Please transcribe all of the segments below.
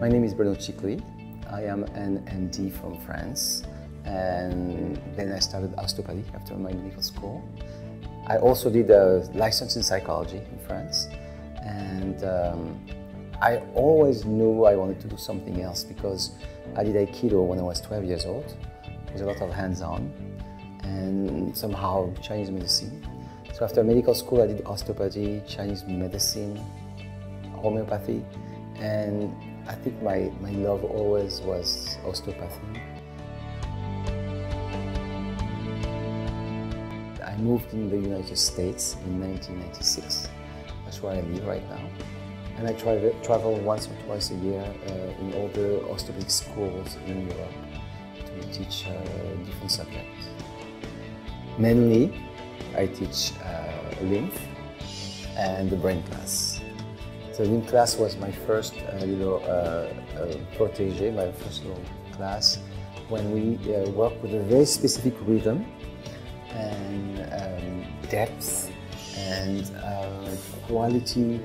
My name is Bruno Chikly. I am an MD from France and then I started osteopathy after my medical school. I also did a license in psychology in France and um, I always knew I wanted to do something else because I did Aikido when I was 12 years old. There's a lot of hands-on and somehow Chinese medicine. So after medical school I did osteopathy, Chinese medicine, homeopathy and I think my, my love always was osteopathy. Moved in the United States in 1996. That's where I live right now. And I travel, travel once or twice a year uh, in all the osteopathic schools in Europe to teach uh, different subjects. Mainly, I teach uh, lymph and the brain class. So lymph class was my first uh, little uh, uh, protege, my first little class, when we uh, work with a very specific rhythm and um, depth and uh, quality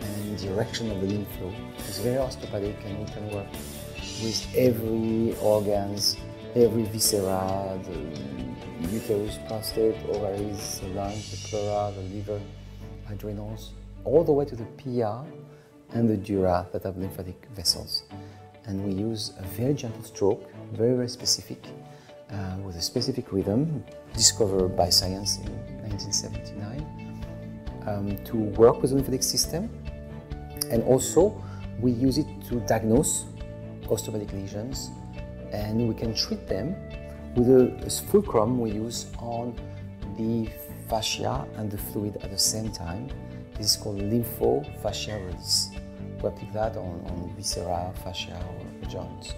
and direction of the lymph flow. It's very osteopathic and we can work with every organs, every viscera, the uterus, prostate, ovaries, the lungs, the pleura, the liver, adrenals, all the way to the pia and the dura that have lymphatic vessels. And we use a very gentle stroke, very, very specific, uh, with a specific rhythm discovered by science in 1979 um, to work with the lymphatic system. And also, we use it to diagnose osteopathic lesions and we can treat them with a, fulcrum we use on the fascia and the fluid at the same time this is called lymphofascial release. We apply that on, on viscera, fascia, or joints.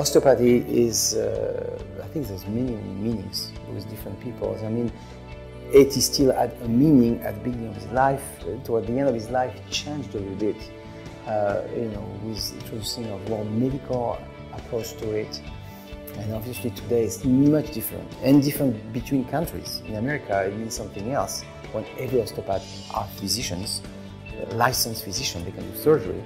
Osteopathy is, uh, I think there's many, many meanings with different people. I mean, it is still at a meaning at the beginning of his life. Toward the end of his life, it changed a little bit, uh, you know, with introducing of more medical approach to it. And obviously today it's much different and different between countries. In America it means something else. When every osteopath are physicians, licensed physicians, they can do surgery.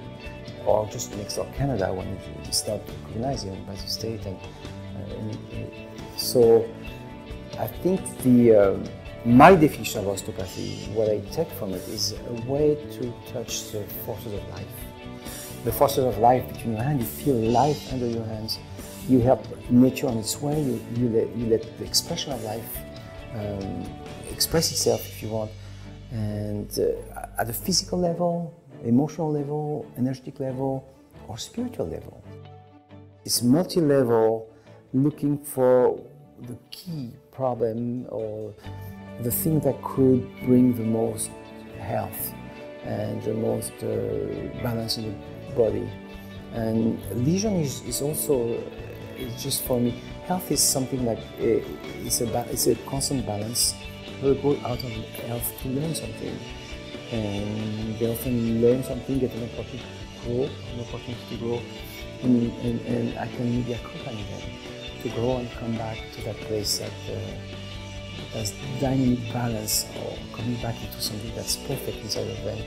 Or just next door Canada when it's not recognizing by the state. And, uh, and uh, so I think the um, my definition of osteopathy, what I take from it, is a way to touch the forces of life the forces of life between your hands. You feel life under your hands. You help nature on its way. You, you, let, you let the expression of life um, express itself if you want. And uh, at the physical level, emotional level, energetic level, or spiritual level. It's multi-level, looking for the key problem or the thing that could bring the most health and the most uh, balance in the body. And lesion is, is also, it's just for me, health is something like, eh, it's a, it's a constant balance. People go out of health to learn something. And they often learn something, get an opportunity to grow, an opportunity to grow. And, and, I can maybe accompany them to grow and come back to that place that uh, has dynamic balance or coming back into something that's perfect inside of them.